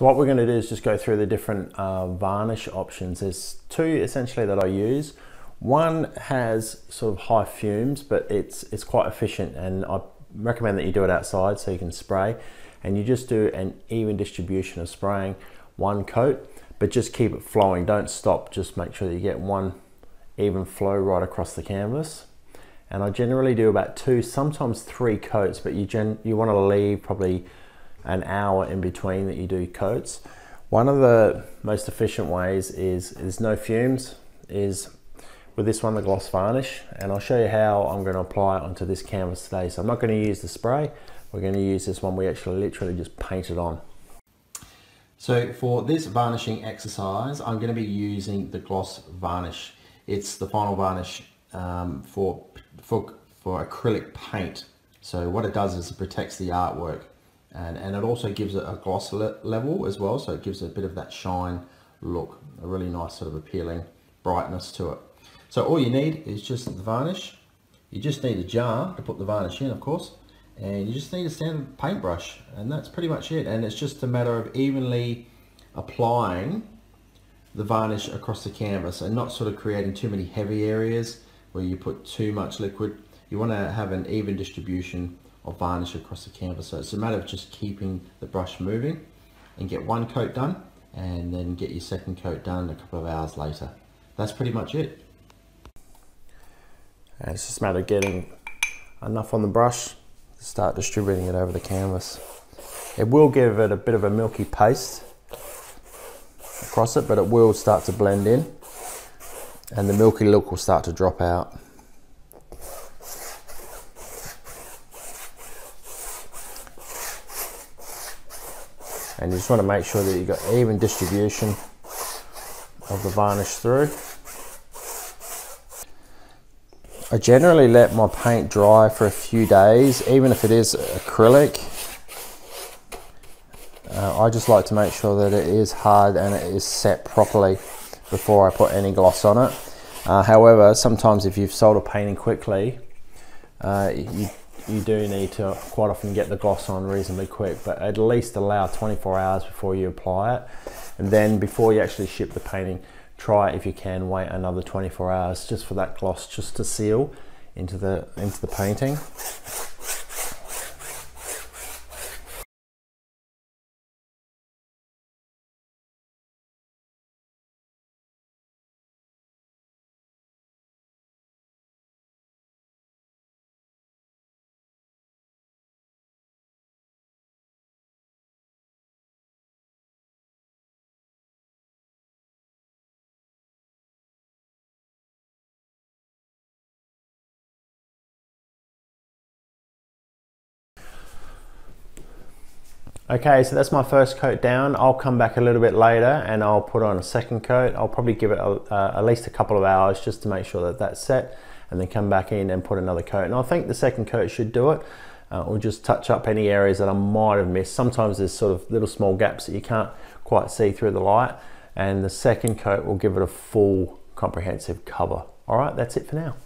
So what we're going to do is just go through the different uh, varnish options. There's two essentially that I use. One has sort of high fumes, but it's, it's quite efficient and I recommend that you do it outside so you can spray and you just do an even distribution of spraying one coat, but just keep it flowing. Don't stop, just make sure that you get one even flow right across the canvas. And I generally do about two, sometimes three coats, but you, gen you want to leave probably an hour in between that you do coats. One of the most efficient ways is, is no fumes, is with this one, the gloss varnish, and I'll show you how I'm going to apply it onto this canvas today. So I'm not going to use the spray, we're going to use this one we actually literally just paint it on. So for this varnishing exercise, I'm going to be using the gloss varnish. It's the final varnish um, for, for, for acrylic paint. So what it does is it protects the artwork and, and it also gives it a gloss le level as well. So it gives it a bit of that shine look, a really nice sort of appealing brightness to it. So all you need is just the varnish. You just need a jar to put the varnish in, of course. And you just need a standard paintbrush. And that's pretty much it. And it's just a matter of evenly applying the varnish across the canvas and not sort of creating too many heavy areas where you put too much liquid. You want to have an even distribution of varnish across the canvas. So it's a matter of just keeping the brush moving and get one coat done and then get your second coat done a couple of hours later. That's pretty much it. And it's just a matter of getting enough on the brush to start distributing it over the canvas. It will give it a bit of a milky paste across it, but it will start to blend in and the milky look will start to drop out. And you just want to make sure that you've got even distribution of the varnish through. I generally let my paint dry for a few days, even if it is acrylic. Uh, I just like to make sure that it is hard and it is set properly before I put any gloss on it. Uh, however, sometimes if you've sold a painting quickly, uh, you, you do need to quite often get the gloss on reasonably quick, but at least allow 24 hours before you apply it. And then before you actually ship the painting, try if you can wait another 24 hours just for that gloss just to seal into the into the painting Okay, so that's my first coat down. I'll come back a little bit later and I'll put on a second coat. I'll probably give it a, uh, at least a couple of hours just to make sure that that's set and then come back in and put another coat. And I think the second coat should do it. Uh, or just touch up any areas that I might have missed. Sometimes there's sort of little small gaps that you can't quite see through the light. And the second coat will give it a full comprehensive cover. All right, that's it for now.